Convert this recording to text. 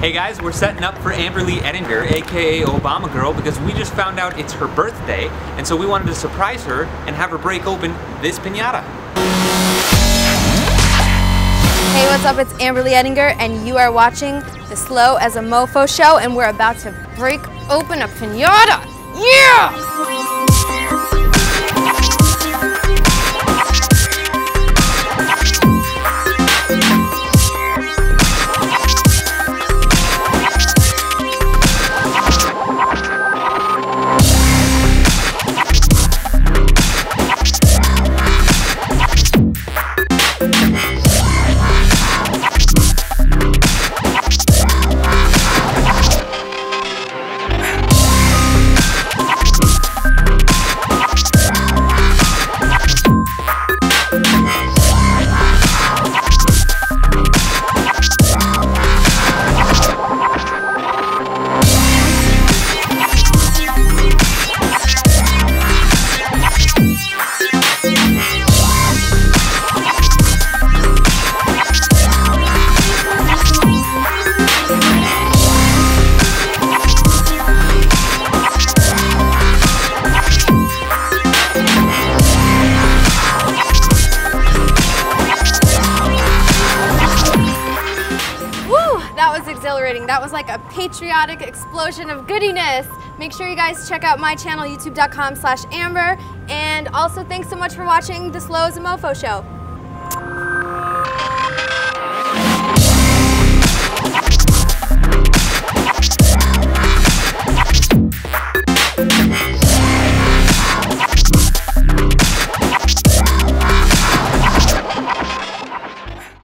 Hey guys, we're setting up for Amber Lee Ettinger, aka Obama Girl, because we just found out it's her birthday, and so we wanted to surprise her and have her break open this pinata. Hey, what's up? It's Amber Lee Ettinger, and you are watching the Slow as a Mofo show, and we're about to break open a pinata. Yeah! That was exhilarating. That was like a patriotic explosion of goodiness. Make sure you guys check out my channel, youtube.com slash amber. And also thanks so much for watching the Slow as a Mofo show.